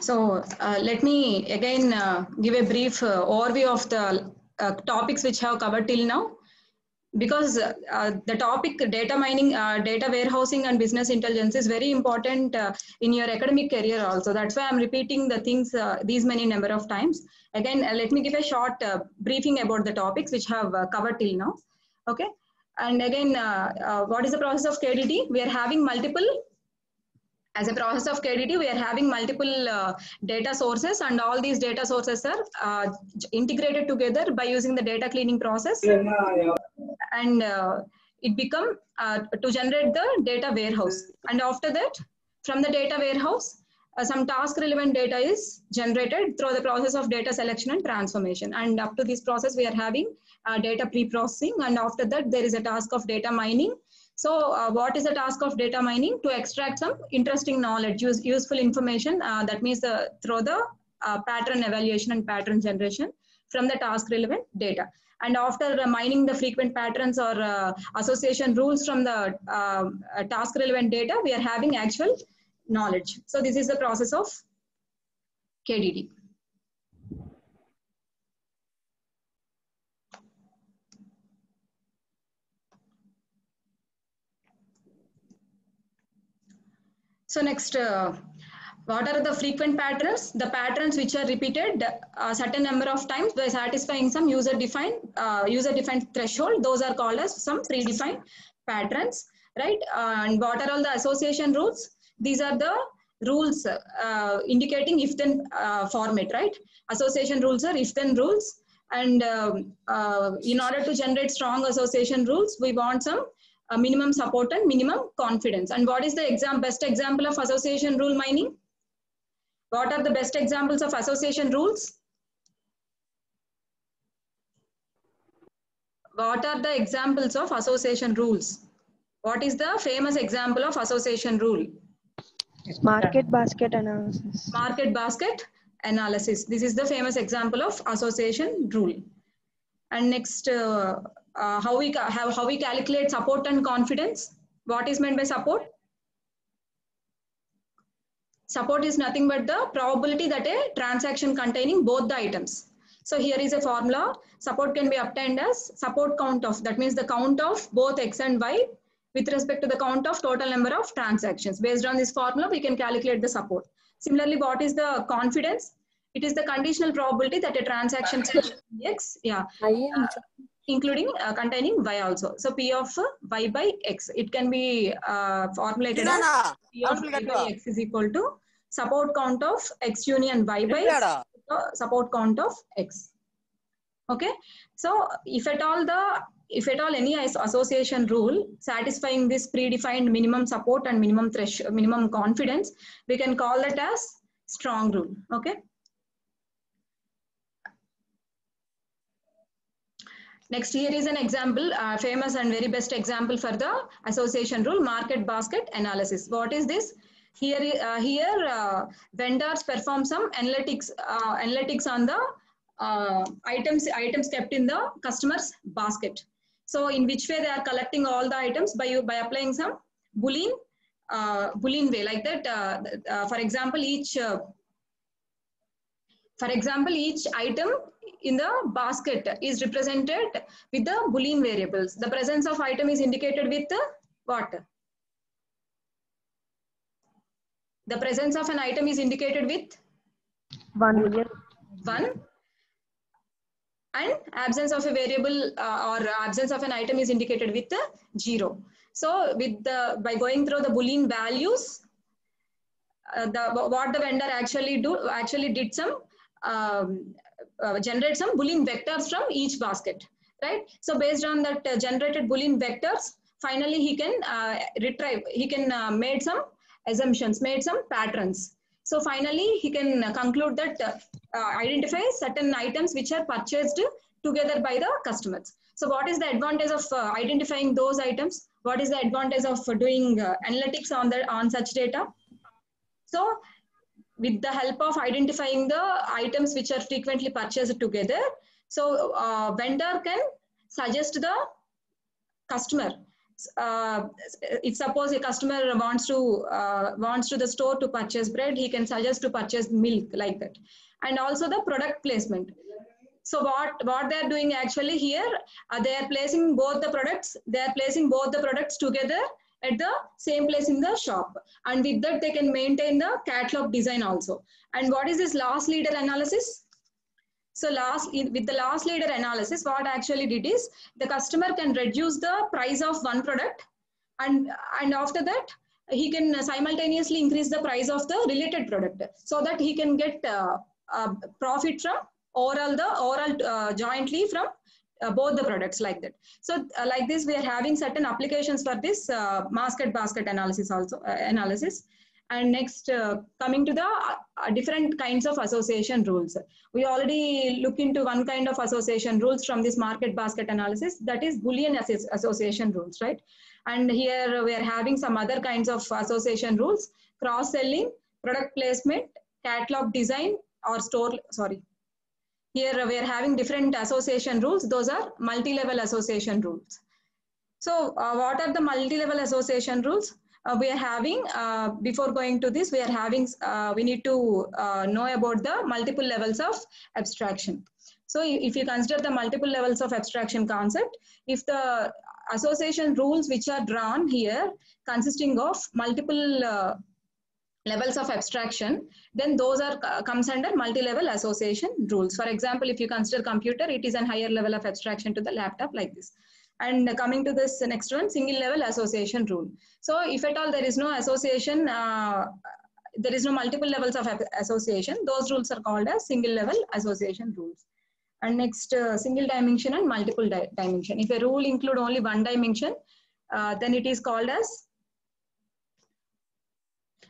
So uh, let me again uh, give a brief uh, overview of the uh, topics which have covered till now. Because uh, the topic data mining, uh, data warehousing and business intelligence is very important uh, in your academic career also. That's why I'm repeating the things uh, these many number of times. Again, uh, let me give a short uh, briefing about the topics which have uh, covered till now. Okay. And again, uh, uh, what is the process of KDD? We are having multiple as a process of KDD, we are having multiple uh, data sources and all these data sources are uh, integrated together by using the data cleaning process and uh, it become uh, to generate the data warehouse. And after that, from the data warehouse, uh, some task relevant data is generated through the process of data selection and transformation. And up to this process, we are having uh, data pre-processing and after that, there is a task of data mining so uh, what is the task of data mining? To extract some interesting knowledge, use, useful information, uh, that means uh, through the uh, pattern evaluation and pattern generation from the task relevant data. And after mining the frequent patterns or uh, association rules from the uh, task relevant data, we are having actual knowledge. So this is the process of KDD. So next, uh, what are the frequent patterns? The patterns which are repeated a certain number of times by satisfying some user-defined uh, user-defined threshold. Those are called as some predefined patterns, right? And what are all the association rules? These are the rules uh, indicating if-then uh, format, right? Association rules are if-then rules. And um, uh, in order to generate strong association rules, we want some uh, minimum support and minimum confidence. And what is the exam, best example of association rule mining? What are the best examples of association rules? What are the examples of association rules? What is the famous example of association rule? Market basket analysis. Market basket analysis. This is the famous example of association rule. And next, uh, uh, how we have how we calculate support and confidence. What is meant by support? Support is nothing but the probability that a transaction containing both the items. So here is a formula. Support can be obtained as support count of, that means the count of both X and Y with respect to the count of total number of transactions. Based on this formula, we can calculate the support. Similarly, what is the confidence? It is the conditional probability that a transaction X, yeah, uh, including uh, containing Y also. So P of Y by X. It can be uh, formulated as P of Y by X is equal to support count of X union Y by support count of X. Okay. So if at all the if at all any association rule satisfying this predefined minimum support and minimum threshold, minimum confidence, we can call it as strong rule. Okay. Next here is an example, uh, famous and very best example for the association rule, market basket analysis. What is this? Here, uh, here uh, vendors perform some analytics, uh, analytics on the uh, items, items kept in the customer's basket. So in which way they are collecting all the items by, by applying some Boolean, uh, Boolean way like that. for example, each for example, each item in the basket is represented with the Boolean variables. The presence of item is indicated with the what? The presence of an item is indicated with one. One. And absence of a variable uh, or absence of an item is indicated with the zero. So with the by going through the Boolean values, uh, the what the vendor actually do actually did some um, uh, generate some Boolean vectors from each basket, right? So based on that uh, generated Boolean vectors, finally he can uh, retrieve, he can uh, made some assumptions, made some patterns. So finally he can conclude that uh, identify certain items which are purchased together by the customers. So what is the advantage of uh, identifying those items? What is the advantage of doing analytics on, the, on such data? So with the help of identifying the items which are frequently purchased together. So uh, vendor can suggest the customer uh, if suppose a customer wants to uh, wants to the store to purchase bread, he can suggest to purchase milk like that. And also the product placement. So what, what they're doing actually here, uh, they are placing both the products, they are placing both the products together at the same place in the shop. And with that, they can maintain the catalog design also. And what is this loss leader analysis? So last with the loss leader analysis, what actually did is the customer can reduce the price of one product and, and after that, he can simultaneously increase the price of the related product so that he can get uh, uh, profit from overall the overall uh, jointly from uh, both the products like that. So uh, like this, we are having certain applications for this uh, basket basket analysis also uh, analysis. And next, uh, coming to the uh, different kinds of association rules. We already look into one kind of association rules from this market basket analysis, that is Boolean associ- association rules, right? And here we are having some other kinds of association rules, cross-selling, product placement, catalog design, or store, sorry. Here we are having different association rules. Those are multi-level association rules. So uh, what are the multi-level association rules? Uh, we are having, uh, before going to this, we are having, uh, we need to uh, know about the multiple levels of abstraction. So if you consider the multiple levels of abstraction concept, if the association rules which are drawn here consisting of multiple uh, levels of abstraction, then those are uh, comes under multi-level association rules. For example, if you consider computer, it is a higher level of abstraction to the laptop like this. And coming to this next one, single level association rule. So if at all there is no association, uh, there is no multiple levels of association, those rules are called as single level association rules. And next, uh, single dimension and multiple di dimension. If a rule include only one dimension, uh, then it is called as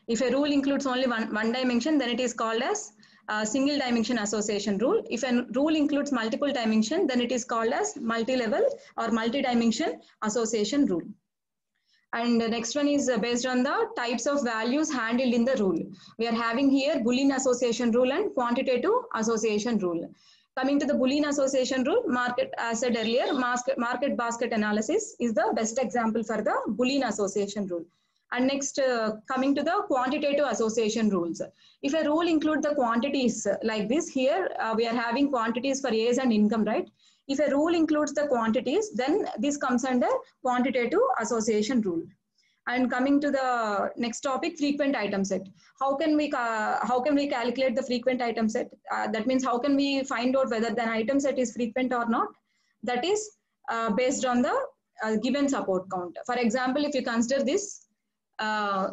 if a rule includes only one, one dimension, then it is called as a single dimension association rule. If a rule includes multiple dimension, then it is called as multi-level or multi-dimension association rule. And the next one is uh, based on the types of values handled in the rule. We are having here Boolean association rule and quantitative association rule. Coming to the Boolean association rule, market, as said earlier, market basket analysis is the best example for the Boolean association rule. And next, uh, coming to the quantitative association rules. If a rule includes the quantities uh, like this, here uh, we are having quantities for age and income, right? If a rule includes the quantities, then this comes under quantitative association rule. And coming to the next topic, frequent item set. How can we uh, how can we calculate the frequent item set? Uh, that means how can we find out whether the item set is frequent or not? That is uh, based on the given support count. For example, if you consider this uh.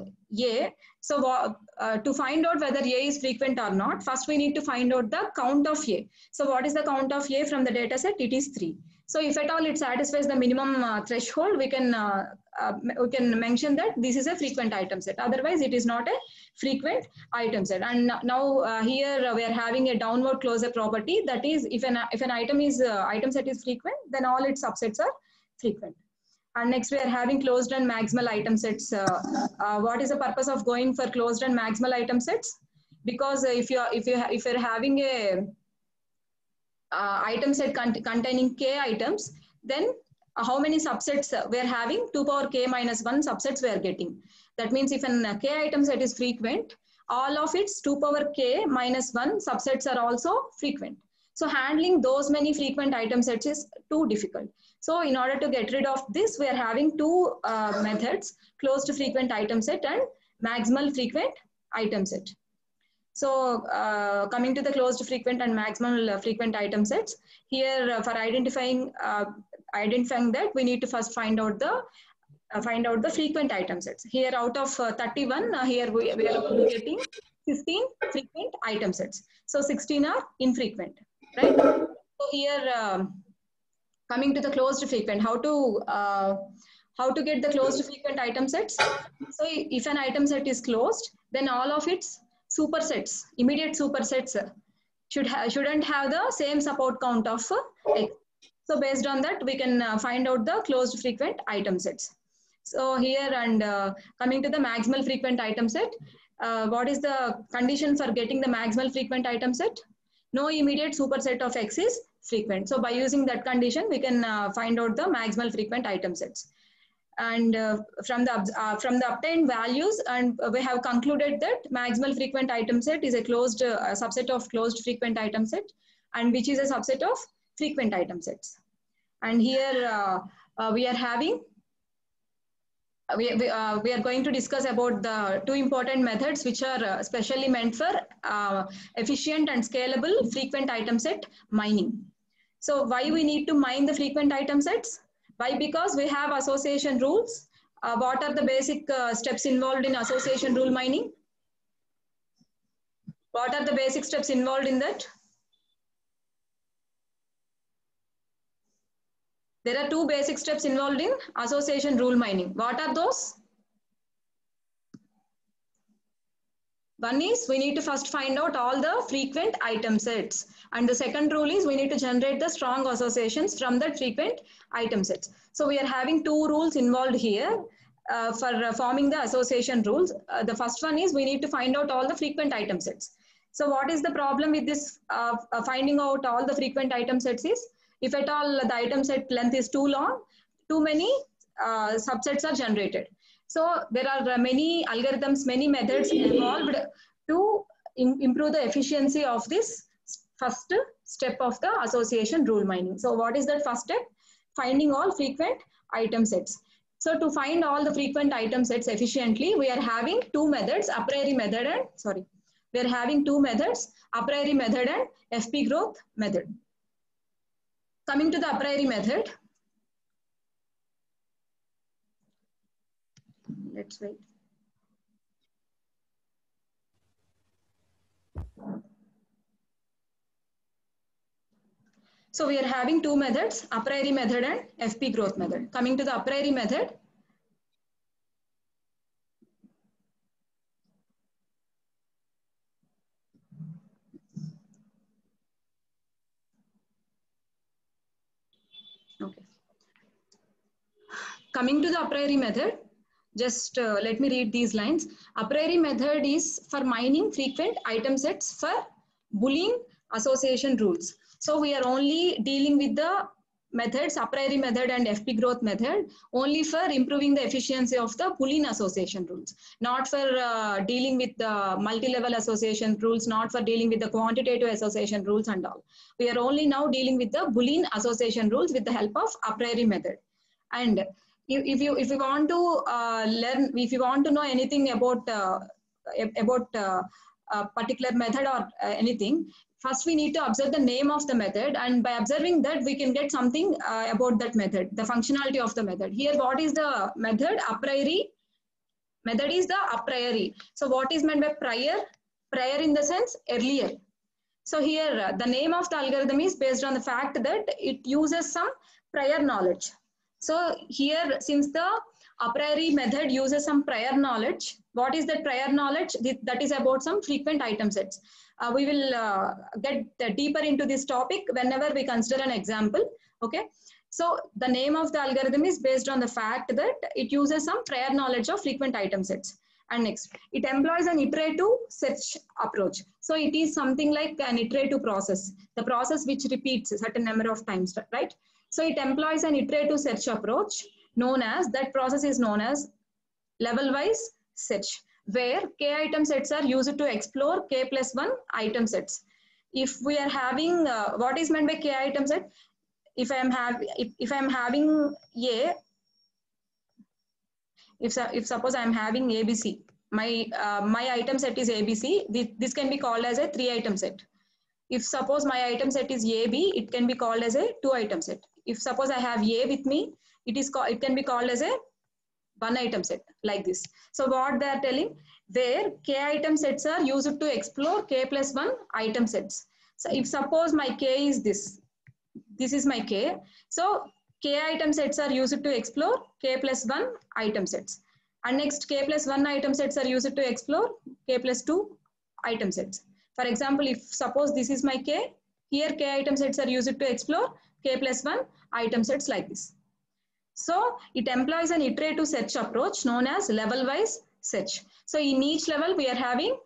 So uh, to find out whether A is frequent or not, first we need to find out the count of A. So what is the count of A from the data set? It is 3. So if at all it satisfies the minimum uh, threshold, we can, uh, uh, we can mention that this is a frequent item set. Otherwise, it is not a frequent item set. And now uh, here we are having a downward closure property. That is, if an, if an item is item set is frequent, then all its subsets are frequent. And next we are having closed and maximal item sets. Uh, uh, what is the purpose of going for closed and maximal item sets? Because if you are, if you if you're having a uh, item set cont containing k items, then how many subsets we are having? 2 power k minus 1 subsets we are getting. That means if an k item set is frequent, all of its 2 power k minus 1 subsets are also frequent. So handling those many frequent item sets is too difficult. So in order to get rid of this, we are having two uh, methods, closed to frequent item set and maximal frequent item set. So uh, coming to the closed frequent and maximal frequent item sets, here uh, for identifying uh, identifying that, we need to first find out the uh, find out the frequent item sets. Here out of uh, 31, here we, we are getting 15 frequent item sets. So 16 are infrequent, right? So here um, coming to the closed frequent, how to uh, how to get the closed frequent item sets. So if an item set is closed, then all of its supersets, immediate supersets should ha shouldn't have the same support count of x. So based on that, we can uh, find out the closed frequent item sets. So here and uh, coming to the maximal frequent item set, uh, what is the condition for getting the maximal frequent item set? No immediate superset of x is frequent. So by using that condition, we can uh, find out the maximal frequent item sets. and uh, from the uh, from the obtained values and we have concluded that maximal frequent item set is a closed uh, subset of closed frequent item set and which is a subset of frequent item sets and here uh, uh, we are having we, we, we are going to discuss about the two important methods which are specially meant for efficient and scalable frequent item set mining. So why we need to mine the frequent item sets? Why? Because we have association rules. Uh, what are the basic uh, steps involved in association rule mining? What are the basic steps involved in that? There are two basic steps involved in association rule mining. What are those? One is we need to first find out all the frequent item sets. And the second rule is we need to generate the strong associations from the frequent item sets. So we are having two rules involved here uh, for uh, forming the association rules. Uh, the first one is we need to find out all the frequent item sets. So what is the problem with this uh, finding out all the frequent item sets is if at all the item set length is too long, too many uh, subsets are generated. So there are many algorithms, many methods involved to improve the efficiency of this first step of the association rule mining. So what is that first step? Finding all frequent item sets. So to find all the frequent item sets efficiently, we are having two methods, a priori method and, sorry, we are having two methods, a priori method and FP growth method. Coming to the a priori method. Let's wait. So we are having two methods, a priori method and FP growth method. Coming to the a priori method, Okay. Coming to the a priori method, just uh, let me read these lines. A priori method is for mining frequent item sets for Boolean association rules. So we are only dealing with the methods, a priori method and FP growth method, only for improving the efficiency of the Boolean association rules, not for uh, dealing with the multi-level association rules, not for dealing with the quantitative association rules and all. We are only now dealing with the Boolean association rules with the help of a priori method. And if you if you want to uh, learn, if you want to know anything about uh, about uh, a particular method or uh, anything, first we need to observe the name of the method and by observing that we can get something uh, about that method, the functionality of the method. Here what is the method? A priori. Method is the a priori. So what is meant by prior? Prior in the sense earlier. So here uh, the name of the algorithm is based on the fact that it uses some prior knowledge. So here since the a priori method uses some prior knowledge, what is that prior knowledge? That is about some frequent item sets. Uh, we will uh, get deeper into this topic whenever we consider an example. Okay. So the name of the algorithm is based on the fact that it uses some prior knowledge of frequent item sets. And next, it employs an iterative search approach. So it is something like an iterative process, the process which repeats a certain number of times, right? So it employs an iterative search approach known as, that process is known as level-wise search where k item sets are used to explore k plus 1 item sets. If we are having, uh, what is meant by k item set? If I am have, if, if I am having a, if, if suppose I am having ABC, my, uh, my item set is ABC, this, this can be called as a three item set. If suppose my item set is AB, it can be called as a two item set. If suppose I have A with me, it is it can be called as a one item set like this. So what they are telling, where k item sets are used to explore k plus 1 item sets. So if suppose my k is this, this is my k. So k item sets are used to explore k plus 1 item sets. And next k plus 1 item sets are used to explore k plus 2 item sets. For example, if suppose this is my k, here k item sets are used to explore k plus 1 item sets like this. So it employs an iterative search approach known as level-wise search. So in each level we are having,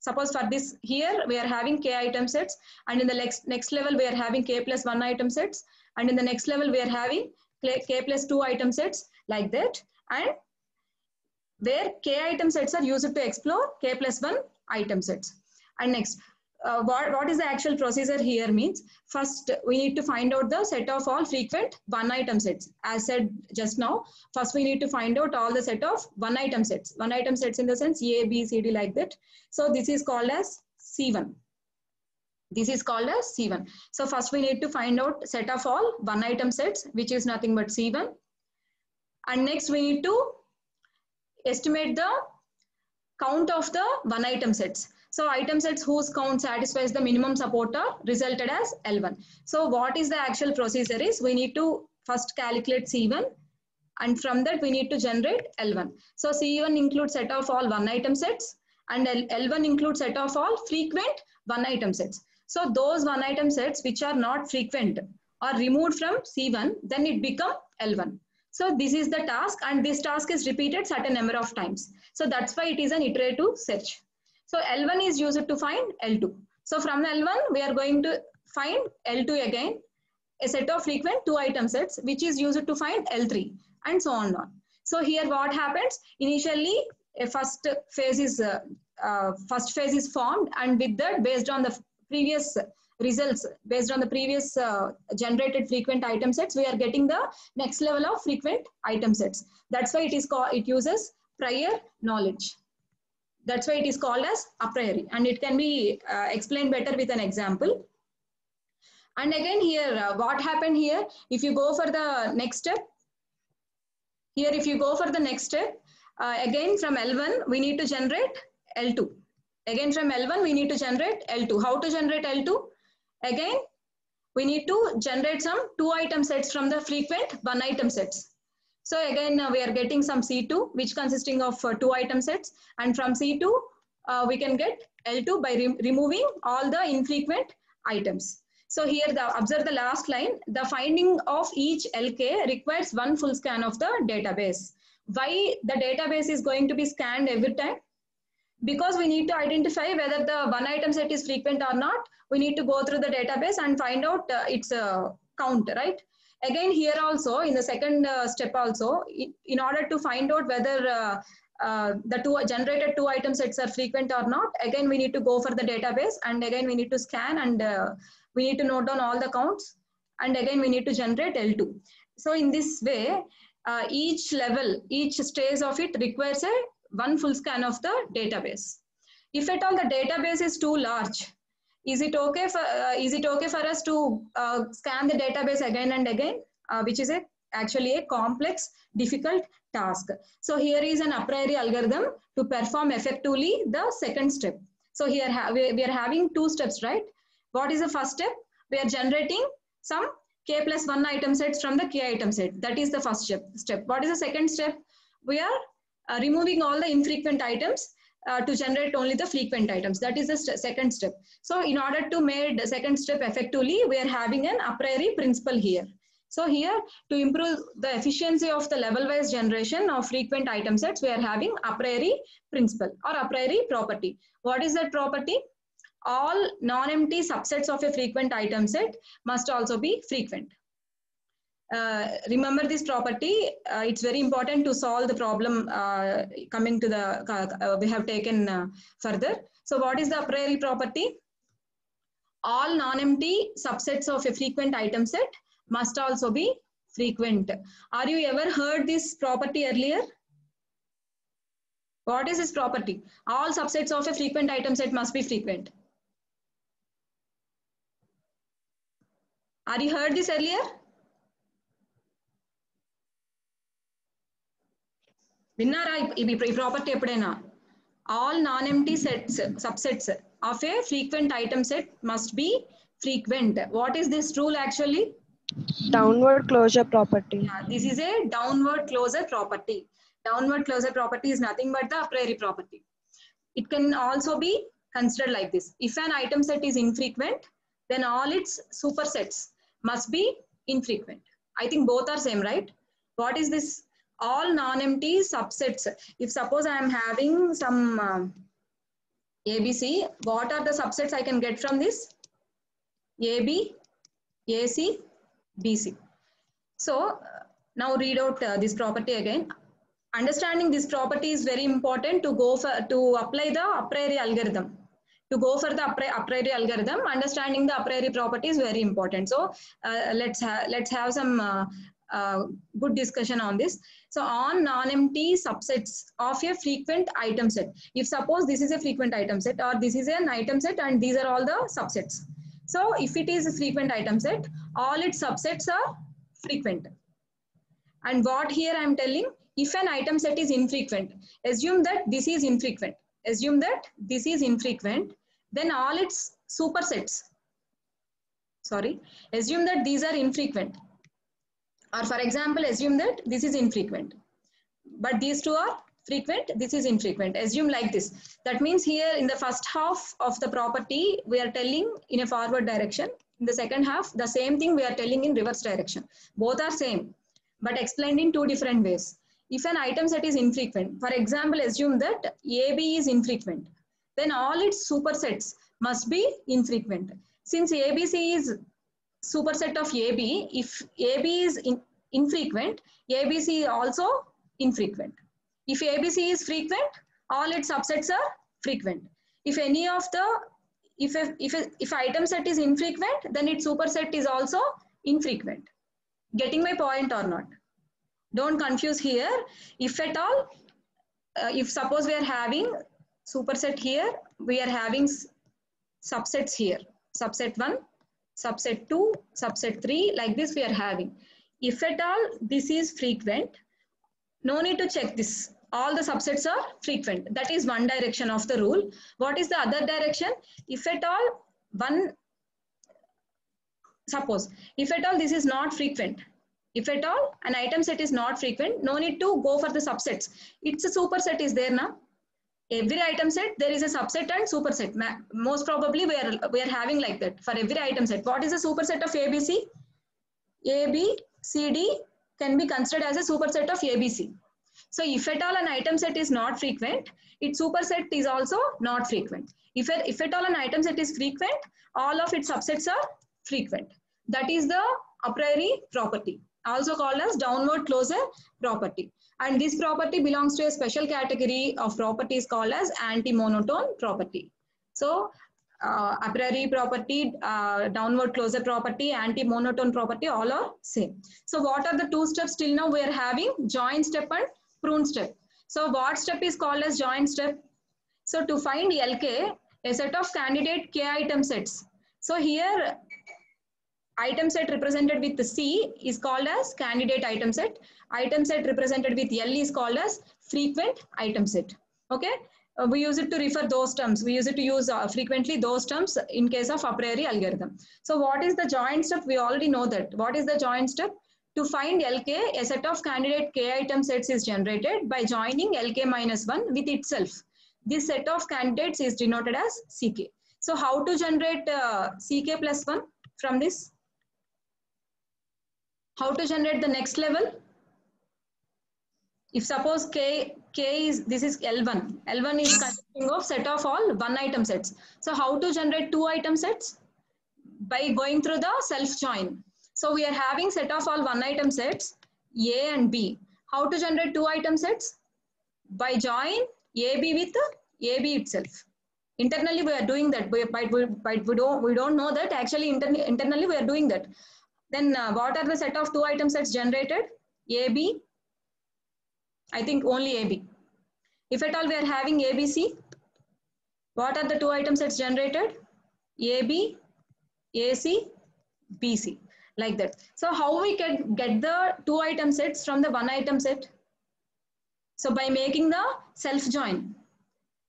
suppose for this here we are having k item sets and in the next, next level we are having k plus 1 item sets and in the next level we are having k, plus 2 item sets like that and where k item sets are used to explore k plus 1 item sets. And next, uh, what, what is the actual procedure here means first we need to find out the set of all frequent one item sets. As said just now first we need to find out all the set of one item sets. One item sets in the sense a b c d like that. So this is called as c1 this is called as c1 so first we need to find out set of all one item sets which is nothing but c1 and next we need to estimate the count of the one item sets so item sets whose count satisfies the minimum support are resulted as L1. So what is the actual procedure is we need to first calculate C1 and from that we need to generate L1. So C1 includes set of all one item sets and L1 includes set of all frequent one item sets. So those one item sets which are not frequent are removed from C1 then it become L1. So this is the task and this task is repeated certain number of times. So that's why it is an iterative search. So L1 is used to find L2. So from L1, we are going to find L2 again, a set of frequent two item sets, which is used to find L3 and so on. on. So here what happens? Initially, a first phase is uh, uh, first phase is formed and with that based on the previous results based on the previous uh, generated frequent item sets we are getting the next level of frequent item sets that's why it is called it uses prior knowledge that's why it is called as a priori and it can be uh, explained better with an example. And again here, uh, what happened here, if you go for the next step, here if you go for the next step, uh, again from L1, we need to generate L2. Again from L1, we need to generate L2. How to generate L2? Again, we need to generate some two item sets from the frequent one item sets. So again, uh, we are getting some C2, which consisting of uh, two item sets. And from C2, uh, we can get L2 by re removing all the infrequent items. So here, the, observe the last line. The finding of each LK requires one full scan of the database. Why the database is going to be scanned every time? Because we need to identify whether the one item set is frequent or not. We need to go through the database and find out uh, its uh, count, right? Again, here also, in the second uh, step also, in order to find out whether uh, uh, the two generated two item sets are frequent or not, again, we need to go for the database and again, we need to scan and uh, we need to note down all the counts and again, we need to generate L2. So in this way, uh, each level, each stage of it requires a one full scan of the database. If at all the database is too large, is it okay for uh, is it okay for us to uh, scan the database again and again uh, which is a actually a complex difficult task? So here is an a priori algorithm to perform effectively the second step. So here we, are having two steps right? What is the first step? We are generating some k plus 1 item sets from the k item set. That is the first step step. What is the second step? We are uh, removing all the infrequent items uh, to generate only the frequent items. That is the st second step. So in order to make the second step effectively, we are having an a priori principle here. So here, to improve the efficiency of the level-wise generation of frequent item sets, we are having a priori principle or a priori property. What is that property? All non-empty subsets of a frequent item set must also be frequent. Uh, remember this property. Uh, it's very important to solve the problem uh, coming to the, uh, we have taken uh, further. So what is the a priori property? All non-empty subsets of a frequent item set must also be frequent. Are you ever heard this property earlier? What is this property? All subsets of a frequent item set must be frequent. Are you heard this earlier? విన్నారా? ఈ property ఎప్పుడైనా? All non empty sets subsets of a frequent item set must be frequent what is this rule downward closure property. This is a downward closure property. Downward closure property is nothing but the a priori property. It can also be considered like this. If an item set is infrequent then all its supersets must be infrequent. I think both are same right? What is this all non-empty subsets. If suppose I am having some um, ABC, what are the subsets I can get from this? AB, AC, BC. So Now read out uh, this property again. Understanding this property is very important to go for to apply the a priori algorithm. To go for the a a priori algorithm, understanding the a priori property is very important. So uh, let's ha- let's have some uh, uh, good discussion on this. So on non-empty subsets of a frequent item set. If suppose this is a frequent item set or this is an item set and these are all the subsets. So if it is a frequent item set, all its subsets are frequent. And what here I am telling, if an item set is infrequent, assume that this is infrequent. Assume that this is infrequent, then all its supersets, sorry, assume that these are infrequent. Or for example, assume that this is infrequent. But these two are frequent, this is infrequent. Assume like this. That means here in the first half of the property, we are telling in a forward direction. In the second half, the same thing we are telling in reverse direction. Both are same, but explained in two different ways. If an item set is infrequent, for example, assume that AB is infrequent, then all its supersets must be infrequent. Since ABC is superset of AB, if AB is in, infrequent, ABC is also infrequent. If ABC is frequent, all its subsets are frequent. If any of the, if, a, if, a, if item set is infrequent, then its superset is also infrequent. Getting my point or not? Don't confuse here. If at all, uh, if suppose we are having superset here, we are having subsets here. Subset 1, subset 2, subset 3, like this we are having. If at all this is frequent, no need to check this. All the subsets are frequent. That is one direction of the rule. What is the other direction? If at all one, suppose, if at all this is not frequent, if at all an item set is not frequent, no need to go for the subsets. It's a superset is there now. Every item set, there is a subset and superset. Most probably we are, we are having like that for every item set. What is the superset of ABC? AB, CD can be considered as a superset of ABC. So if at all an item set is not frequent, its superset is also not frequent. If, it, if at all an item set is frequent, all of its subsets are frequent. That is the a priori property, also called as downward closure property. And this property belongs to a special category of properties called as anti-monotone property. So uh, a priori property, uh, downward closure property, anti-monotone property, all are same. So what are the two steps till now we are having? Join step and prune step. So what step is called as join step? So to find LK, a set of candidate K item sets. So here item set represented with C is called as candidate item set. Item set represented with L is called as frequent item set. Okay. Uh, we use it to refer those terms. We use it to use uh, frequently those terms in case of a priori algorithm. So what is the join step? We already know that. What is the join step? To find LK, a set of candidate K item sets is generated by joining LK minus 1 with itself. This set of candidates is denoted as CK. So how to generate uh, CK plus 1 from this? How to generate the next level? If suppose K, K is, this is L1. L1 is consisting of set of all one item sets. So how to generate two item sets? By going through the self join. So we are having set of all one item sets, A and B. How to generate two item sets? By join AB with AB itself. Internally we are doing that, we, we, don't, we don't know that actually internally we are doing that. Then uh, what are the set of two item sets generated? AB, I think only AB. If at all we are having ABC, what are the two item sets generated? AB, AC, BC, like that. So how we can get the two item sets from the one item set? So by making the self join,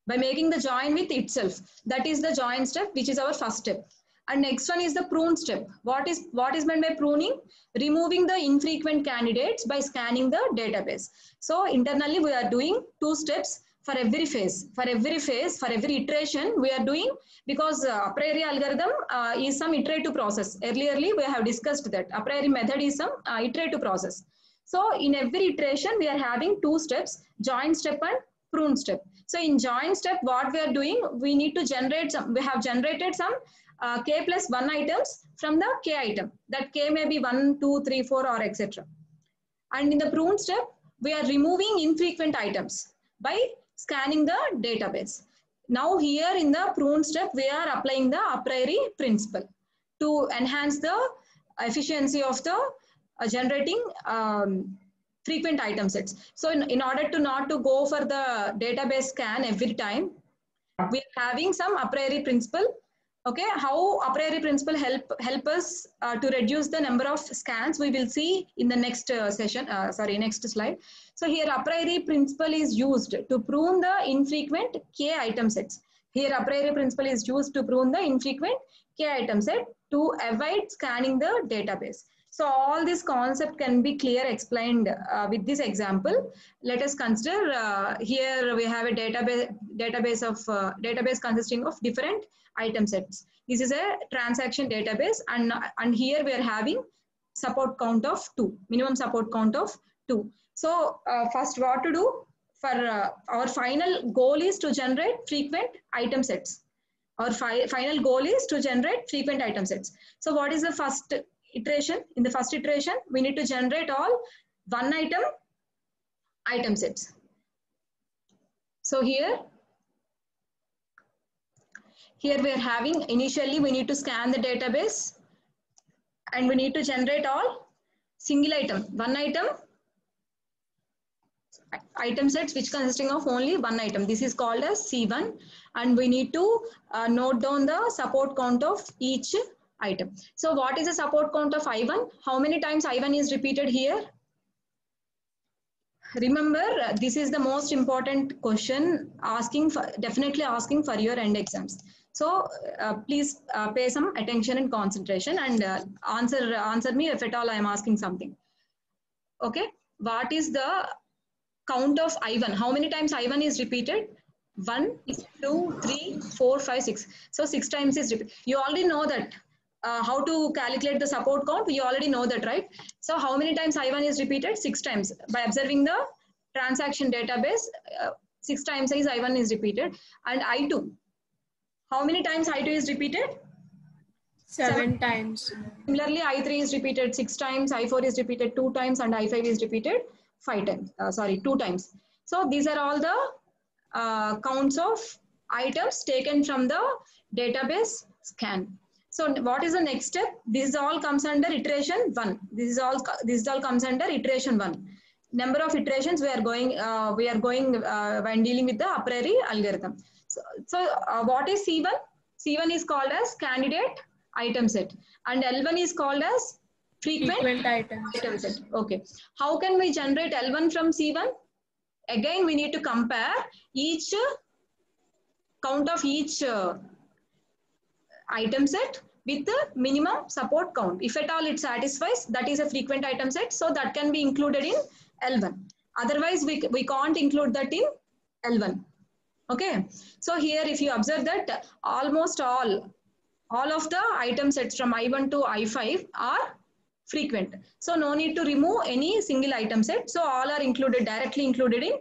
by making the join with itself. That is the join step, which is our first step. And next one is the prune step. What is, what is meant by pruning? Removing the infrequent candidates by scanning the database. So internally we are doing two steps for every phase. For every phase, for every iteration, we are doing because uh, a priori algorithm uh, is some iterative process. Earlierly, we have discussed that a priori method is some uh, iterative process. So in every iteration, we are having two steps, join step and prune step. So in join step, what we are doing, we need to generate some, we have generated some uh, k plus 1 items from the k item. That k may be 1, 2, 3, 4 or etc. And in the prune step, we are removing infrequent items by scanning the database. Now here in the prune step, we are applying the a priori principle to enhance the efficiency of the uh, generating um, frequent item sets. So in, in order to not to go for the database scan every time, we are having some a priori principle. Okay, how a priori principle help help us uh, to reduce the number of scans we will see in the next uh, session, uh, sorry, next slide. So here a priori principle is used to prune the infrequent k item sets. Here a priori principle is used to prune the infrequent k item set to avoid scanning the database. So all this concept can be clear explained uh, with this example. Let us consider uh, here we have a database database of uh, database consisting of different item sets. This is a transaction database and, and here we are having support count of two, minimum support count of two. So uh, first what to do for uh, our final goal is to generate frequent item sets. Our fi final goal is to generate frequent item sets. So what is the first iteration, in the first iteration, we need to generate all one item item sets. So here, here we are having, initially we need to scan the database and we need to generate all single item, one item item sets which consisting of only one item. This is called as C1 and we need to uh, note down the support count of each item. So what is the support count of I1? How many times I1 is repeated here? Remember, this is the most important question asking for, definitely asking for your end exams. So uh, please uh, pay some attention and concentration and uh, answer, answer me if at all I am asking something. Okay, what is the count of I1? How many times I1 is repeated? 1, 2, 3, 4, 5, 6. So 6 times is repeated. You already know that uh, how to calculate the support count, we already know that, right? So how many times I1 is repeated? Six times. By observing the transaction database, uh, six times is I1 is repeated. And I2, how many times I2 is repeated? Seven, Seven times. Similarly, I3 is repeated six times, I4 is repeated two times, and I5 is repeated five times, uh, sorry, two times. So these are all the uh, counts of items taken from the database scan. So what is the next step? This all comes under iteration one. This is all this all comes under iteration one. Number of iterations we are going uh, we are going uh, when dealing with the a priori algorithm. So, so uh, what is C1? C1 is called as candidate item set and L1 is called as frequent, frequent items. item set. Okay. How can we generate L1 from C1? Again, we need to compare each count of each uh, item set with the minimum support count. If at all it satisfies, that is a frequent item set. So that can be included in L1. Otherwise, we, we can't include that in L1. Okay. So here, if you observe that almost all, all of the item sets from I1 to I5 are frequent. So no need to remove any single item set. So all are included, directly included in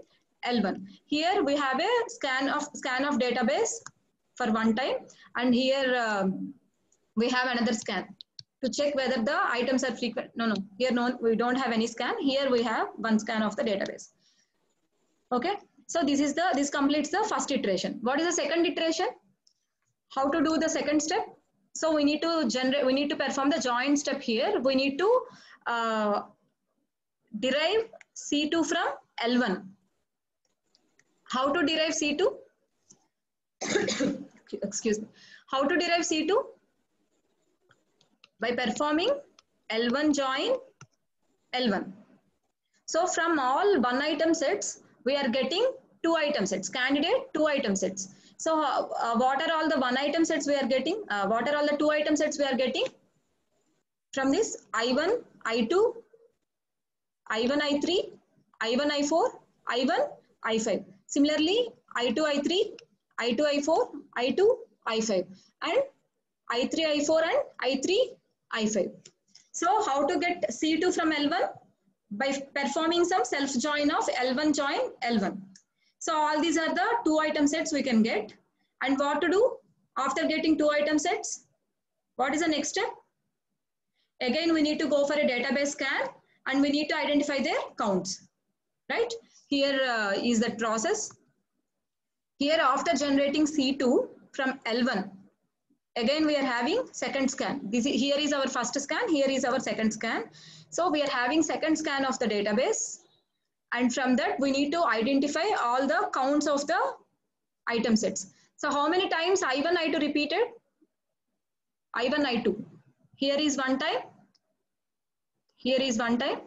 L1. Here we have a scan of scan of database for one time and here uh, we have another scan to check whether the items are frequent. No, no, here no, we don't have any scan. Here we have one scan of the database. Okay, so this is the, this completes the first iteration. What is the second iteration? How to do the second step? So we need to generate, we need to perform the join step here. We need to uh, derive C2 from L1. How to derive C2? Excuse me. How to derive C2? By performing L1 join L1. So from all one item sets, we are getting two item sets, candidate two item sets. So uh, uh, what are all the one item sets we are getting? Uh, what are all the two item sets we are getting? From this I1, I2, I1, I3, I1, I4, I1, I5. Similarly, I2, I3, I2, I4, I2, I5 and I3, I4 and I3, I5. So how to get C2 from L1? By performing some self join of L1 join L1. So all these are the two item sets we can get. And what to do after getting two item sets? What is the next step? Again, we need to go for a database scan and we need to identify their counts, right? Here uh, is that process. Here after generating C2 from L1, again we are having second scan. This is, here is our first scan, here is our second scan. So we are having second scan of the database and from that we need to identify all the counts of the item sets. So how many times I1, I2 repeated? I1, I2. Here is one time. Here is one time.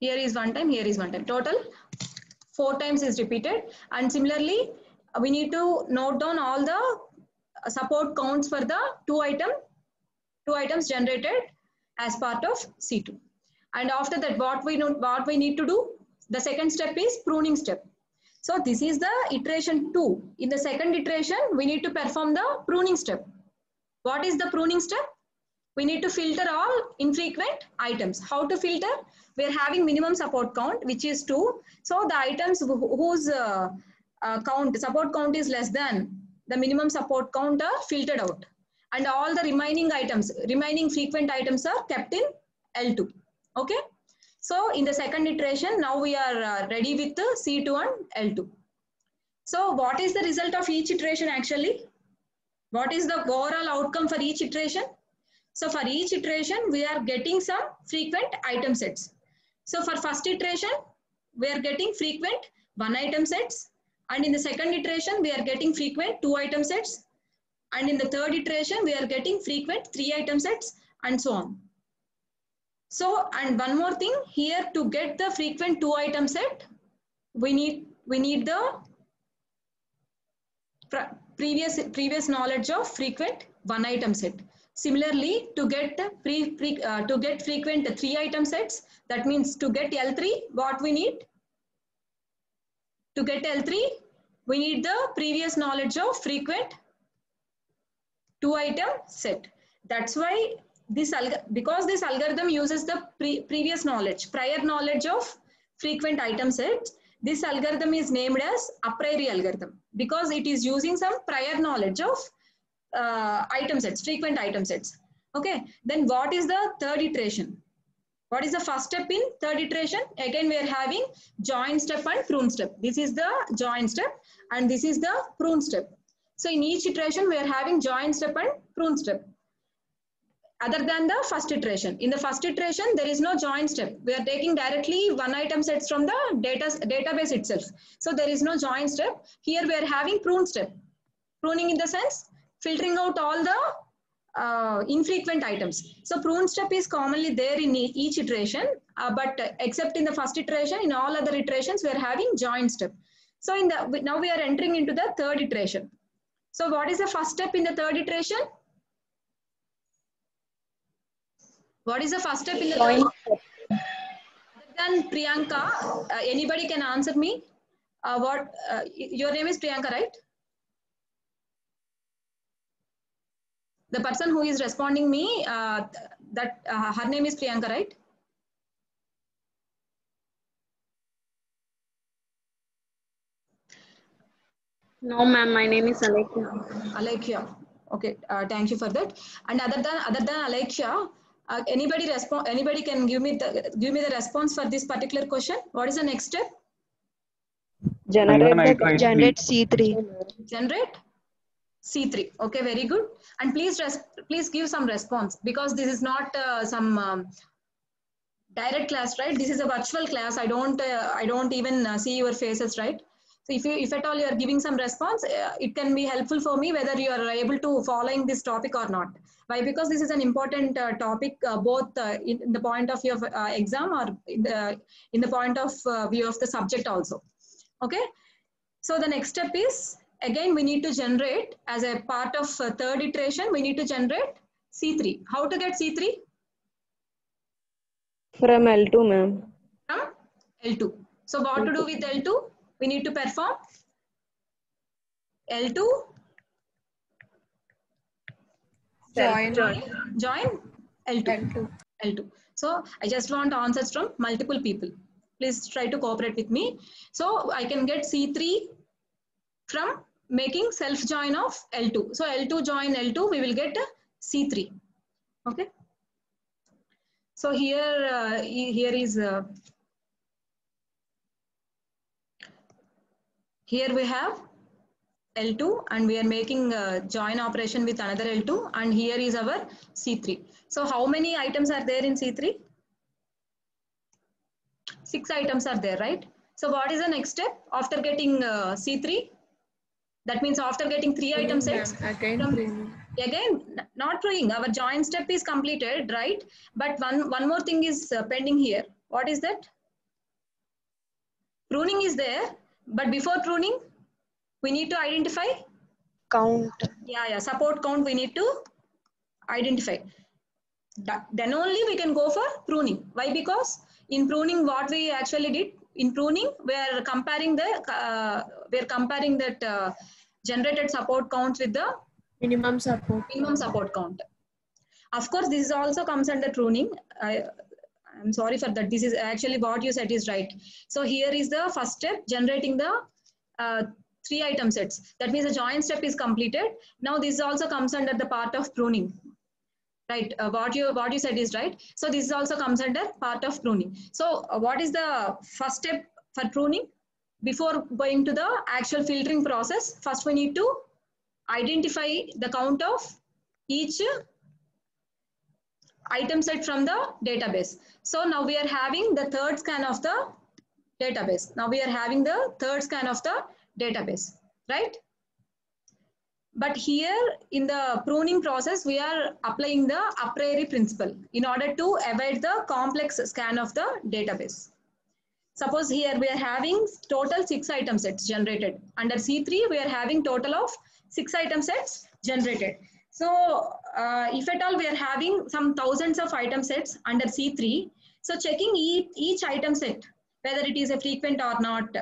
Here is one time. Here is one time. Total four times is repeated. And similarly, we need to note down all the uh, support counts for the two item, two items generated as part of C2. And after that, what we know, what we need to do, the second step is pruning step. So this is the iteration two. In the second iteration, we need to perform the pruning step. What is the pruning step? We need to filter all infrequent items. How to filter? We are having minimum support count, which is two. So the items whose uh, uh, count, support count is less than the minimum support count are filtered out. And all the remaining items, remaining frequent items are kept in L2. Okay. So in the second iteration, now we are uh, ready with the C2 and L2. So what is the result of each iteration actually? What is the overall outcome for each iteration? So for each iteration, we are getting some frequent item sets. So for first iteration, we are getting frequent one item sets. And in the second iteration, we are getting frequent two item sets. And in the third iteration, we are getting frequent three item sets and so on. So, and one more thing here to get the frequent two item set, we need, we need the previous, previous knowledge of frequent one item set. Similarly, to get pre, pre uh, to get frequent three item sets, that means to get L3, what we need? To get L3, we need the previous knowledge of frequent two item set. That's why this because this algorithm uses the pre previous knowledge, prior knowledge of frequent item sets, this algorithm is named as a priori algorithm because it is using some prior knowledge of uh, item sets, frequent item sets. Okay, then what is the third iteration? What is the first step in third iteration? Again, we are having join step and prune step. This is the join step and this is the prune step. So in each iteration, we are having join step and prune step other than the first iteration. In the first iteration, there is no join step. We are taking directly one item sets from the data, database itself. So there is no join step. Here we are having prune step. Pruning in the sense, filtering out all the uh, infrequent items. So prune step is commonly there in each iteration, uh, but except in the first iteration, in all other iterations, we are having join step. So in the now we are entering into the third iteration. So what is the first step in the third iteration? What is the first step in the join? Other than Priyanka, uh, anybody can answer me. Uh, what uh, your name is Priyanka, right? The person who is responding me, uh, that uh, her name is Priyanka, right? No, ma'am. My name is Alekhya. Alekhya. Okay. Uh, thank you for that. And other than other than Alekhya, uh, anybody respond? Anybody can give me the give me the response for this particular question. What is the next step? Generate generate C3. Generate C3. Okay, very good. And please please give some response because this is not uh, some um, direct class, right? This is a virtual class. I don't uh, I don't even uh, see your faces, right? So if you if at all you are giving some response, uh, it can be helpful for me whether you are able to following this topic or not. Why? Because this is an important uh, topic, uh, both in, in, the point of your exam or in the, in the point of view of the subject also. Okay. So the next step is, again, we need to generate as a part of uh, third iteration, we need to generate C3. How to get C3? From L2, ma'am. From L2. So what to do with L2? We need to perform L2 Join. Join. Join L2. L2. L2. So I just want answers from multiple people. Please try to cooperate with me. So I can get C3 from making self join of L2. So L2 join L2, we will get C3. Okay. So here, uh, here is, uh, here we have L2 and we are making a join operation with another L2 and here is our C3. So how many items are there in C3? Six items are there, right? So what is the next step after getting uh, C3? That means after getting three item sets, Again, from- pruning. again not pruning our join step is completed right? But one one more thing is uh, pending here. What is that? Pruning is there but before pruning we need to identify? Count. yeah yeah support count we need to identify. That- then only we can go for pruning. Why? Because in pruning what we actually did in pruning we are comparing the uh, we are comparing that uh, generated support counts with the Minimum support. minimum support count. Of course, this also comes under pruning. I, I'm sorry for that. This is actually what you said is right. So here is the first step, generating the uh, three item sets. That means the join step is completed. Now this also comes under the part of pruning. Right, uh, what you what you said is right. So this also comes under part of pruning. So uh, what is the first step for pruning? Before going to the actual filtering process, first we need to identify the count of each item set from the database. So now we are having the third scan of the database. Now we are having the third scan of the database, right? But here in the pruning process, we are applying the a priori principle in order to avoid the complex scan of the database. Suppose here we are having total six item sets generated. Under C3, we are having total of six item sets generated. So uh, if at all we are having some thousands of item sets under C3, so checking each, each item set, whether it is a frequent or not,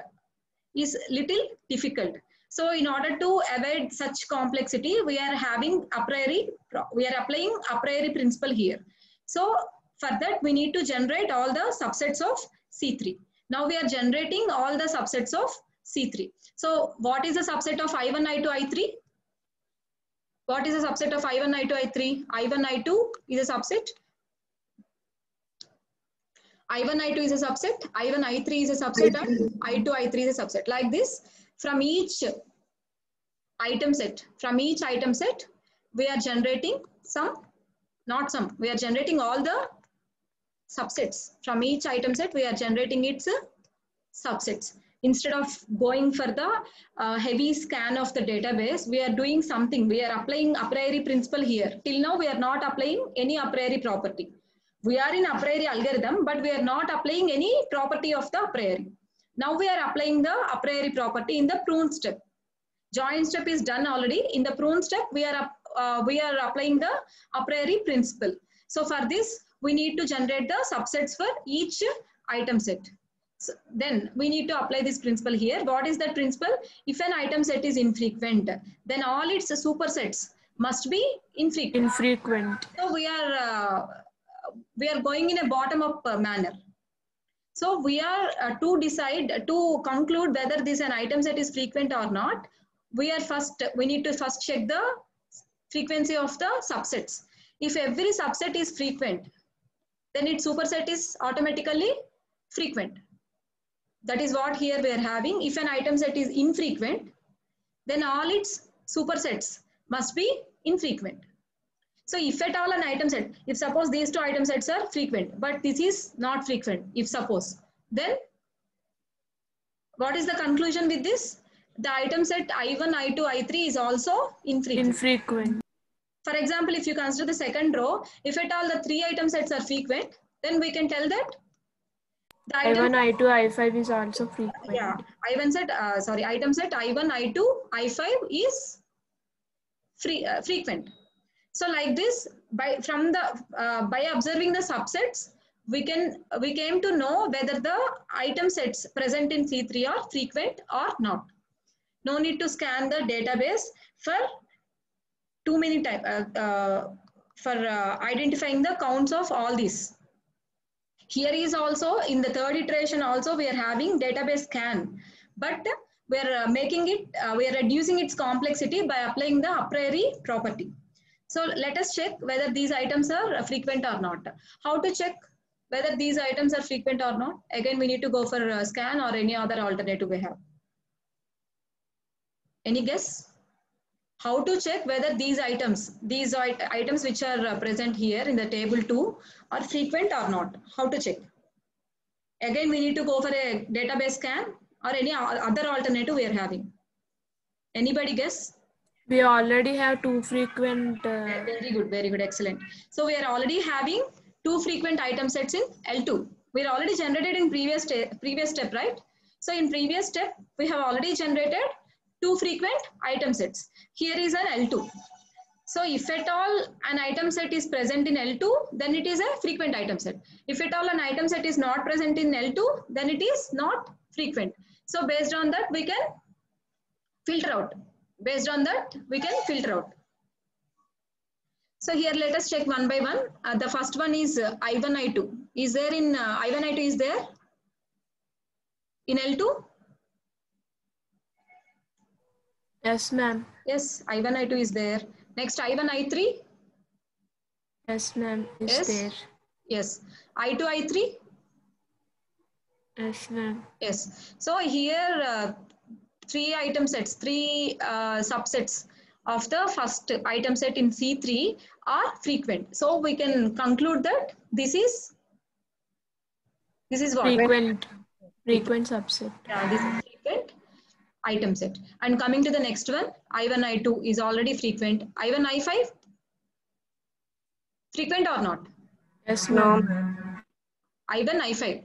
is little difficult. So in order to avoid such complexity, we are having a priori, we are applying a priori principle here. So for that, we need to generate all the subsets of C3. Now we are generating all the subsets of C3. So what is the subset of I1, I2, I3? What is the subset of I1, I2, I3? I1, I2 is a subset. I1, I2 is a subset. I1, I3 is a subset. And I2, I3 is a subset. Like this, from each item set, from each item set, we are generating some, not some, we are generating all the subsets. From each item set, we are generating its uh, subsets. Instead of going for the uh, heavy scan of the database, we are doing something. We are applying a priori principle here. Till now, we are not applying any a priori property. We are in a priori algorithm, but we are not applying any property of the a priori. Now we are applying the a priori property in the prune step. Join step is done already. In the prune step, we are, uh, we are applying the a priori principle. So for this, we need to generate the subsets for each item set. So then we need to apply this principle here. What is that principle? If an item set is infrequent, then all its supersets must be infrequent. Infrequent. So we are uh, we are going in a bottom up uh, manner. So we are uh, to decide to conclude whether this an item set is frequent or not. We are first we need to first check the frequency of the subsets. If every subset is frequent, then its superset is automatically frequent. That is what here we are having. If an item set is infrequent, then all its supersets must be infrequent. So if at all an item set, if suppose these two item sets are frequent, but this is not frequent, if suppose, then what is the conclusion with this? The item set I1, I2, I3 is also infrequent. Infrequent. For example, if you consider the second row, if at all the three item sets are frequent, then we can tell that the item I1, I2, I5 is also frequent. yeah, I1 set, uh, sorry, item set I1, I2, I5 is free, uh, frequent. So like this, by from the uh, by observing the subsets, we can we came to know whether the item sets present in C3 are frequent or not. No need to scan the database for too many time uh, uh, for uh, identifying the counts of all these. Here is also in the third iteration also we are having database scan, but we are making it, we are reducing its complexity by applying the a priori property. So let us check whether these items are frequent or not. How to check? whether these items are frequent or not. Again, we need to go for scan or any other alternative we have. Any guess? How to check whether these items, these items which are uh, present here in the table 2 are frequent or not? How to check? Again, we need to go for a database scan or any other alternative we are having. Anybody guess? We already have two frequent. Uh, Very good, very good, excellent. So we are already having two frequent item sets in L2. We are already generated in previous previous step, right? So in previous step, we have already generated two frequent item sets. Here is an L2. So if at all an item set is present in L2, then it is a frequent item set. If at all an item set is not present in L2, then it is not frequent. So based on that, we can filter out. Based on that, we can filter out. So here let us check one by one. Uh, the first one is uh, I1, I2. Is there in uh, I1, I2 is there? In L2? Yes, ma'am. Yes, I1, I2 is there. Next I1, I3? Yes, ma'am. Is Yes. there? Yes. I2, I3? Yes, ma'am. Yes. So here uh, three item sets, three uh, subsets of the first item set in C3 are frequent. So we can conclude that this is this is what? Frequent. Frequent subset. Yeah, this is frequent item set. And coming to the next one, I1, I2 is already frequent. I1, I5? Frequent or not? Yes, No. ma'am. I1, I5.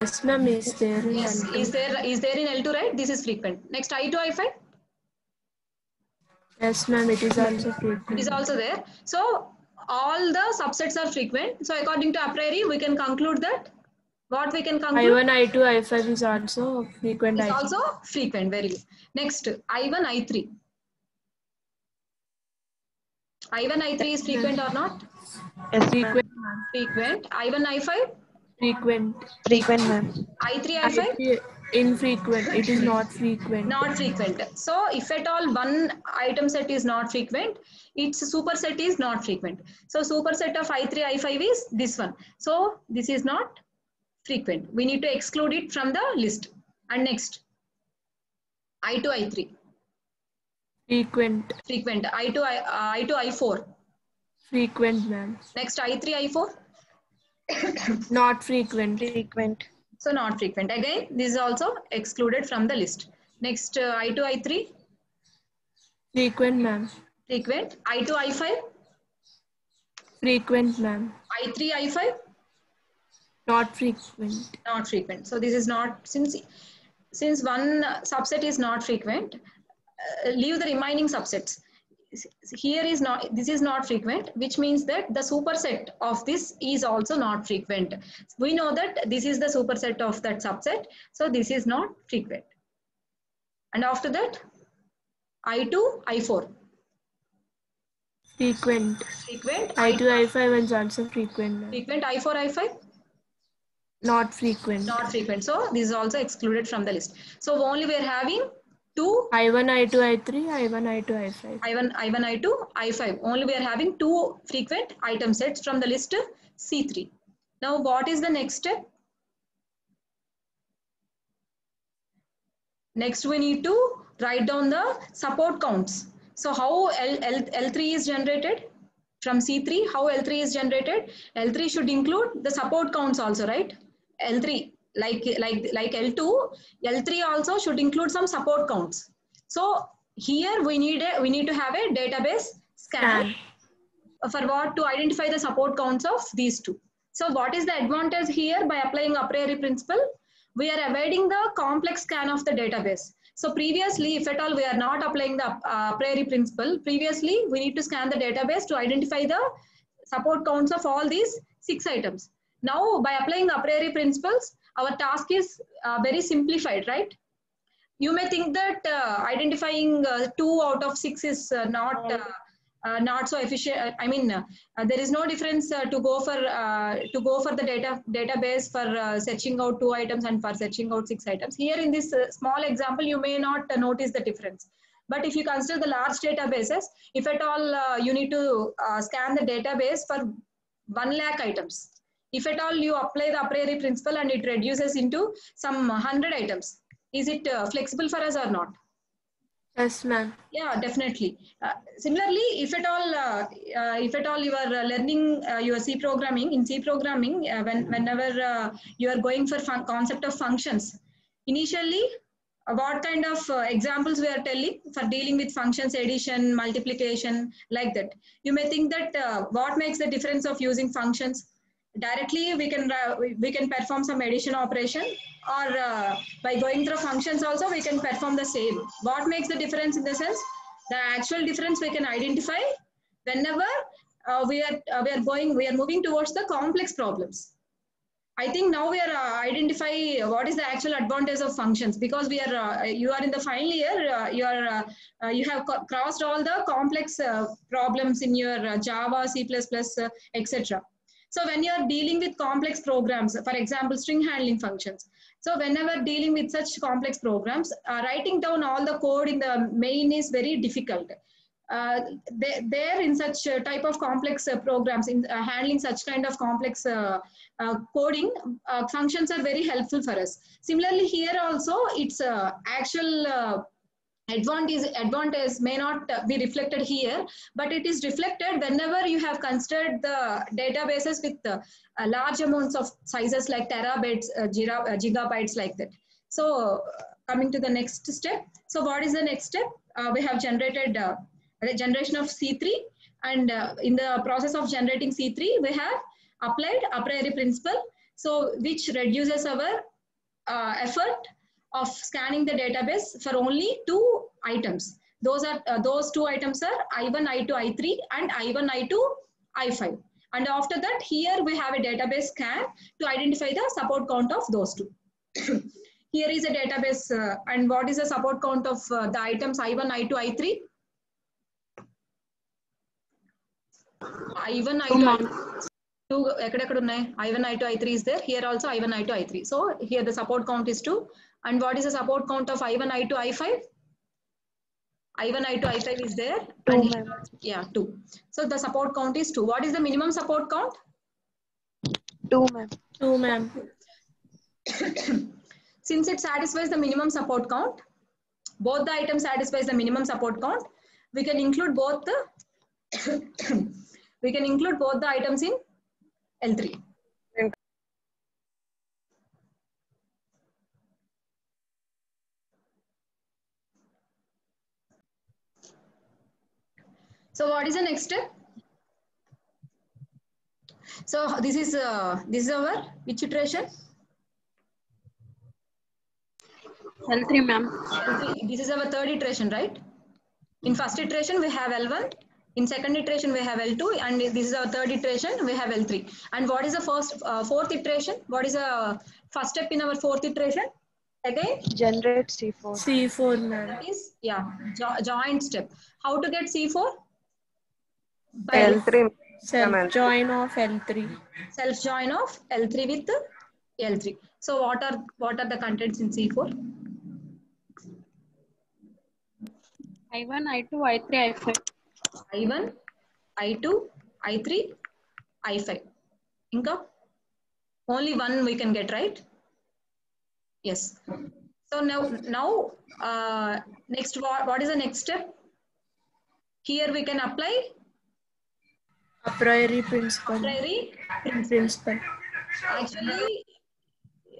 Yes, ma'am. Is there? Yes, is there is there in L2, right? This is frequent. Next, I2, I5? Yes, ma'am. It is also frequent. is also there. So all the subsets are frequent. So according to a priori, we can conclude that what we can conclude I1, I2, I5 is also frequent. is item. also frequent. Very good. Next, I1, I3. I1, I3 is frequent or not? Yes. Frequent, ma'am. Frequent. I1, I5. Frequent. Frequent, ma'am. I3, I5. I3 infrequent. It is not frequent. Not frequent. So if at all one item set is not frequent, its superset is not frequent. So superset of I3, I5 is this one. So this is not frequent. We need to exclude it from the list. And next, I2, I3, Frequent. frequent. I2, I, uh, I2, I4. Frequent, ma'am. Next, I3, I4. Not frequent. Frequent. So not frequent. Again, this is also excluded from the list. Next, uh, I2, I3, Frequent, ma'am. frequent. I2, I5, Frequent, ma'am. I3, I5, Not frequent. not frequent. So this is not, since, since one subset is not frequent, uh, leave the remaining subsets. Here is not, this is not frequent, which means that the superset of this is also not frequent. We know that this is the superset of that subset, so this is not frequent. And after that, I2, I4, Frequent. frequent, I2, I5 is also frequent. frequent, I4, I5, Not frequent. not frequent. So this is also excluded from the list. So only we are having two I1, I2, I3, I1, I2, I5. I1, I1, I2, I5. Only we are having two frequent item sets from the list C3. Now what is the next step? Next we need to write down the support counts. So how L, L, L3 is generated? From C3, how L3 is generated? L3 should include the support counts also, right? L3, like, like, like L2, L3 also should include some support counts. So here we need a, we need to have a database scan for what to identify the support counts of these two. So what is the advantage here by applying a priori principle? We are avoiding the complex scan of the database. So previously, if at all we are not applying the uh, priori principle, previously we need to scan the database to identify the support counts of all these six items. Now by applying a priori principles, our task is uh, very simplified, right? You may think that uh, identifying uh, two out of six is uh, not uh, uh, not so efficient. I mean, there is no difference to go for to go for the data database for searching out two items and for searching out six items. Here in this small example, you may not notice the difference. But if you consider the large databases, if at all you need to scan the database for one lakh items, If at all you apply the a priori principle and it reduces into some 100 items, is it uh, flexible for us or not? Yes, ma'am. Yeah, definitely. Uh, similarly, if at all, uh, uh, if at all you are uh, learning uh, your C programming in C programming, uh, when whenever uh, you are going for concept of functions, initially, what kind of uh, examples we are telling for dealing with functions, addition, multiplication, like that. You may think that uh, what makes the difference of using functions? Directly, we can uh, we can perform some addition operation, or uh, by going through functions also we can perform the same. What makes the difference in the sense? The actual difference we can identify whenever uh, we are uh, we are going we are moving towards the complex problems. I think now we are uh, identify what is the actual advantage of functions because we are uh, you are in the final year you are you have crossed all the complex problems in your Java, C++, etc. So when you are dealing with complex programs, for example, string handling functions. So whenever dealing with such complex programs, uh, writing down all the code in the main is very difficult. Uh, they, there in such uh, type of complex uh, programs, in uh, handling such kind of complex uh, uh, coding, functions are very helpful for us. Similarly, here also, its actual advantage advantage may not uh, be reflected here but it is reflected whenever you have considered the databases with uh, uh, large amounts of sizes like terabytes uh, uh, gigabytes like that. So coming to the next step. So what is the next step? We have generated a generation of c3 and in the process of generating c3 we have applied a priori principle so which reduces our effort of scanning the database for only two items. Those are uh, those two items are I1, I2, I3 and I1, I2, I5. And after that, here we have a database scan to identify the support count of those two. here is a database uh, and what is the support count of uh, the items I1, I2, I3? I1, I2, two i1 i2 i3 is there. Here also i1 i2 i3 so here the support count is 2 and what is the support count of i1 i2 i5 i1 i2 i5 is there. Two, and here, yeah 2 so the support count is 2 what is the minimum support count? 2 ma'am. 2 ma'am. Since it satisfies the minimum support count both the items satisfies the minimum support count we can include both the we can include both the items in l3 so what is the next step so this is uh, this is our which iteration L3, ma'am. this is our third iteration, right? In first iteration, we have L1. In second iteration, we have L2. And this is our third iteration, we have L3. And what is the first, uh, fourth iteration? What is the first step in our fourth iteration? Again, Generate C4. C4, ma'am. that is, yeah, jo- joint step. How to get C4? By L3. Self join of L3. self join of L3 with L3. So what are, what are the contents in C4? I1, I2, I3, I5. I1, I2, I3, I5. Inka? Only one we can get, right? Yes. So now, now uh, next, what, what is the next step? Here we can apply A priori principle. A priori Principle. Actually,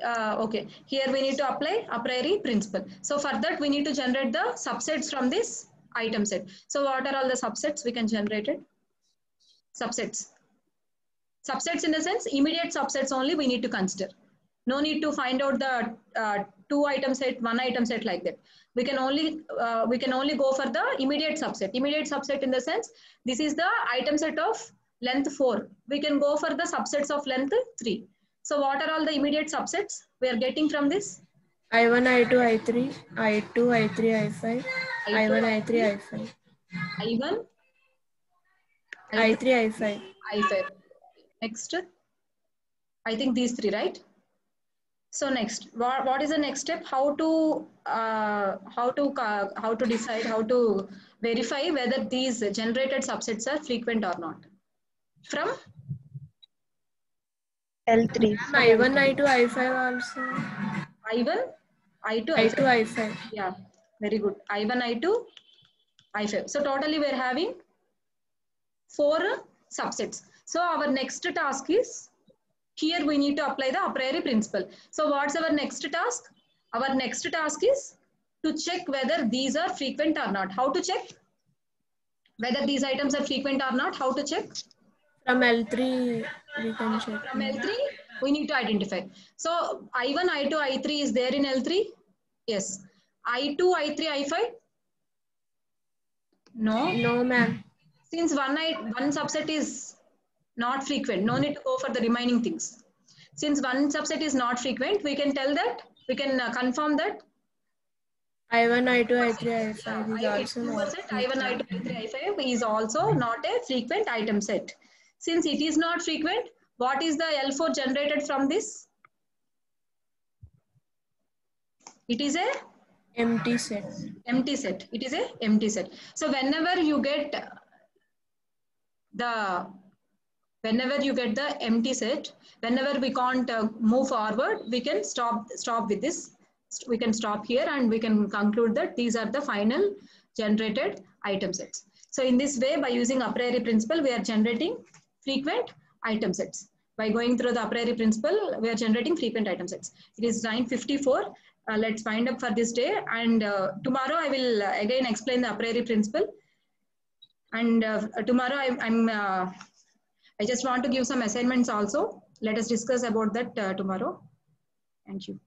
uh, okay, here we need to apply a priori principle. So for that, we need to generate the subsets from this item set. So what are all the subsets we can generate it? Subsets. Subsets in the sense, immediate subsets only we need to consider. No need to find out the uh, two item set, one item set like that. We can only uh, we can only go for the immediate subset. Immediate subset in the sense, this is the item set of length 4. We can go for the subsets of length 3. So what are all the immediate subsets we are getting from this? I1, I2, I3, I2, I3, I5, I1, I3, I5, I1, I3, I5. I5. Next. I think these three, right? So next, what, what is the next step? How to uh, how to uh, how to decide how to verify whether these generated subsets are frequent or not? From L3. I1, I2, I5 also. I1, I2, I2, I5. I5. Yeah, very good. I1, I2, I5. So totally we're having four subsets. So our next task is, here we need to apply the a priori principle. So what's our next task? Our next task is to check whether these are frequent or not. How to check? Whether these items are frequent or not, how to check? From L3, we can check. From L3, we need to identify. So I1, I2, I3 is there in L3? Yes. I2, I3, I5? No. No, ma'am. Since one, I, one subset is not frequent, no need to go for the remaining things. Since one subset is not frequent, we can tell that, we can uh, confirm that I1, I2, I3, I5 is also not. I1, I2, I3, I5 is also not a frequent item set. Since it is not frequent, what is the L4 generated from this? It is a Empty set. empty set. It is a empty set. So whenever you get the whenever you get the empty set, whenever we can't uh, move forward, we can stop stop with this. We can stop here and we can conclude that these are the final generated item sets. So in this way, by using a priori principle, we are generating frequent item sets. By going through the a priori principle, we are generating frequent item sets. It is 954. Uh, let's wind up for this day. And uh, tomorrow I will uh, again explain the a priori principle. And uh, tomorrow I, I'm, uh, I just want to give some assignments also. Let us discuss about that uh, tomorrow. Thank you.